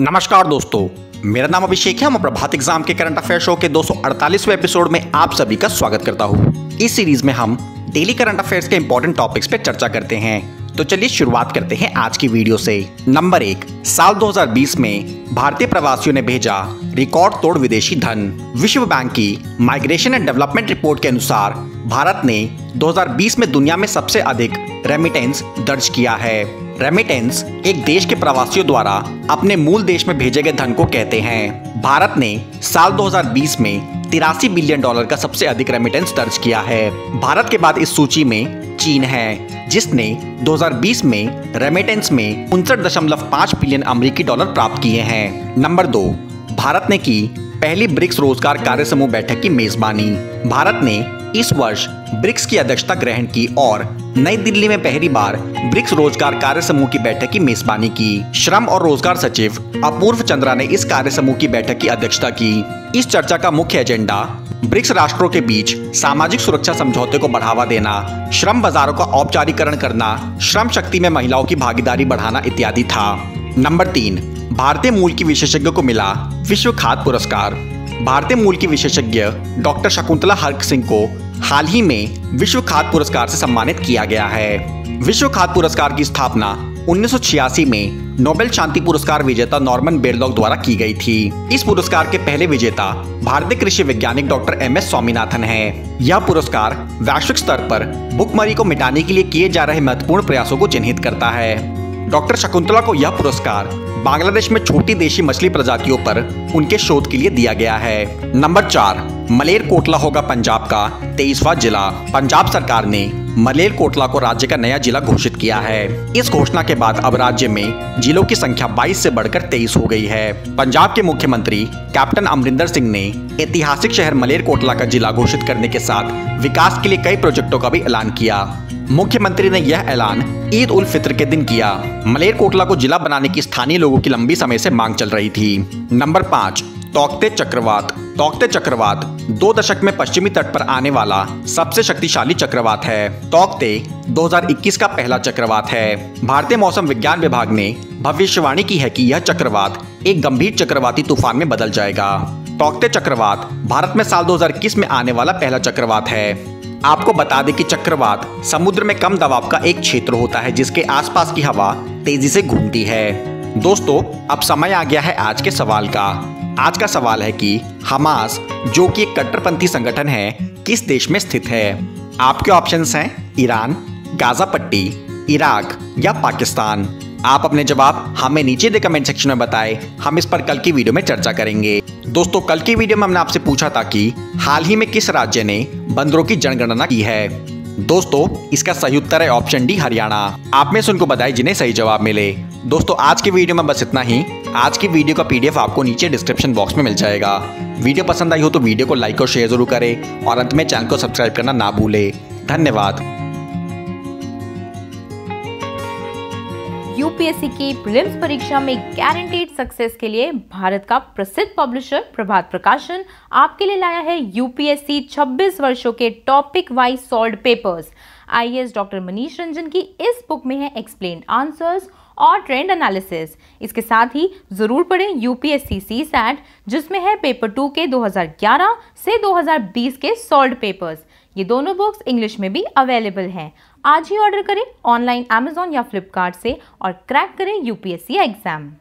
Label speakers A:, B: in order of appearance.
A: नमस्कार दोस्तों, मेरा नाम अभिषेक है। मैं प्रभात एग्ज़ाम के करंट अफेयर शो के 248वें एपिसोड में आप सभी का स्वागत करता हूँ। इस सीरीज़ में हम डेली करंट अफेयर्स के इंपॉर्टेंट टॉपिक्स पे चर्चा करते हैं। तो चलिए शुरुआत करते हैं आज की वीडियो से। नंबर एक, साल 2020 में भारतीय प्रवासियों ने भेजा रिकॉर्ड तोड़ विदेशी धन। विश्व बैंक की माइग्रेशन एंड डेवलपमेंट रिपोर्ट के अनुसार भारत ने 2020 में दुनिया में सबसे अधिक रेमिटेंस दर्ज किया है। रेमिटेंस एक देश के प्रवासियों द्वारा अपने मूल देश में भेजे गए धन को कहते हैं। भारत ने साल 2020 में तिरासी बिलियन डॉलर का सबसे अधिक रेमिटेंस दर्ज किया है। भारत के बाद इस सूची में चीन है, जिसने 2020 में रेमिटेंस में उनसठ दशमलव पाँच बिलियन अमरीकी डॉलर प्राप्त किए हैं। नंबर दो, भारत ने की पहली ब्रिक्स रोज़गार कार्य समूह बैठक की मेजबानी। भारत ने इस वर्ष ब्रिक्स की अध्यक्षता ग्रहण की और नई दिल्ली में पहली बार ब्रिक्स रोज़गार कार्य समूह की बैठक की मेजबानी की। श्रम और रोज़गार सचिव अपूर्व चंद्रा ने इस कार्य समूह की बैठक की अध्यक्षता की। इस चर्चा का मुख्य एजेंडा ब्रिक्स राष्ट्रों के बीच सामाजिक सुरक्षा समझौते को बढ़ावा देना, श्रम बाजारों का औपचारिकरण करना, श्रम शक्ति में महिलाओं की भागीदारी बढ़ाना इत्यादि था। नंबर तीन, भारतीय मूल की विशेषज्ञ को मिला विश्व खाद्य पुरस्कार। भारतीय मूल की विशेषज्ञ डॉक्टर शकुंतला हर्क सिंह को हाल ही में विश्व खाद्य पुरस्कार से सम्मानित किया गया है। विश्व खाद्य पुरस्कार की स्थापना 1986 में नोबेल शांति पुरस्कार विजेता नॉर्मन बेरलॉग द्वारा की गई थी। इस पुरस्कार के पहले विजेता भारतीय कृषि वैज्ञानिक डॉक्टर एम एस स्वामीनाथन है। यह पुरस्कार वैश्विक स्तर पर भुखमरी को मिटाने के लिए किए जा रहे महत्वपूर्ण प्रयासों को चिन्हित करता है। डॉक्टर शकुंतला को यह पुरस्कार बांग्लादेश में छोटी देशी मछली प्रजातियों पर उनके शोध के लिए दिया गया है। नंबर चार मलेर कोटला होगा पंजाब का तेईसवा जिला। पंजाब सरकार ने मलेर कोटला को राज्य का नया जिला घोषित किया है। इस घोषणा के बाद अब राज्य में जिलों की संख्या 22 से बढ़कर 23 हो गई है। पंजाब के मुख्यमंत्री कैप्टन अमरिंदर सिंह ने ऐतिहासिक शहर मलेर कोटला का जिला घोषित करने के साथ विकास के लिए कई प्रोजेक्टों का भी ऐलान किया। मुख्यमंत्री ने यह ऐलान ईद उल फित्र के दिन किया। मलेरकोटला को जिला बनाने की स्थानीय लोगों की लंबी समय से मांग चल रही थी। नंबर पाँच तोकते चक्रवात। तोकते चक्रवात दो दशक में पश्चिमी तट पर आने वाला सबसे शक्तिशाली चक्रवात है। तोकते 2021 का पहला चक्रवात है। भारतीय मौसम विज्ञान विभाग ने भविष्यवाणी की है कि यह चक्रवात एक गंभीर चक्रवाती तूफ़ान में बदल जाएगा। तोकते चक्रवात भारत में साल 2021 में आने वाला पहला चक्रवात है। आपको बता दें कि चक्रवात समुद्र में कम दबाव का एक क्षेत्र होता है, जिसके आसपास की हवा तेज़ी से घूमती है। दोस्तों, अब समय आ गया है आज के सवाल का। आज का सवाल है कि हमास, जो कि एक कट्टरपंथी संगठन है, किस देश में स्थित है? आपके ऑप्शंस हैं, ईरान, गाजा पट्टी, इराक या पाकिस्तान। आप अपने जवाब हमें नीचे दे कमेंट सेक्शन में बताएँ। हम इस पर कल की वीडियो में चर्चा करेंगे। दोस्तों, कल की वीडियो में हमने आपसे पूछा था कि हाल ही में किस राज्य ने बंदरों की जनगणना की है? दोस्तों, इसका सही उत्तर है ऑप्शन डी हरियाणा। आप में से उनको बताए जिन्हें सही जवाब मिले। दोस्तों, आज की वीडियो में बस इतना ही। आज की वीडियो का पीडीएफ आपको नीचे डिस्क्रिप्शन बॉक्स में मिल जाएगा। वीडियो पसंद आई हो तो वीडियो को लाइक और शेयर ज़रूर करें और अंत में चैनल को सब्सक्राइब करना ना भूले। धन्यवाद।
B: यूपीएससी की प्रीलिम्स परीक्षा में गारंटीड सक्सेस के लिए भारत का प्रसिद्ध पब्लिशर प्रभात प्रकाशन आपके लिए लाया है यूपीएससी 26 वर्षों के topic wise solved papers IAS doctor Manish Ranjan की इस बुक में है एक्सप्लेन आंसर्स और ट्रेंड एनालिसिस इसके साथ ही ज़रूर पढ़ें यूपीएससी सी सैट जिसमें है पेपर टू के 2011 से 2020 के सॉल्व पेपर्स ये दोनों बुक्स इंग्लिश में भी अवेलेबल हैं. आज ही ऑर्डर करें ऑनलाइन अमेजोन या फ्लिपकार्ट से और क्रैक करें यूपीएससी एग्ज़ाम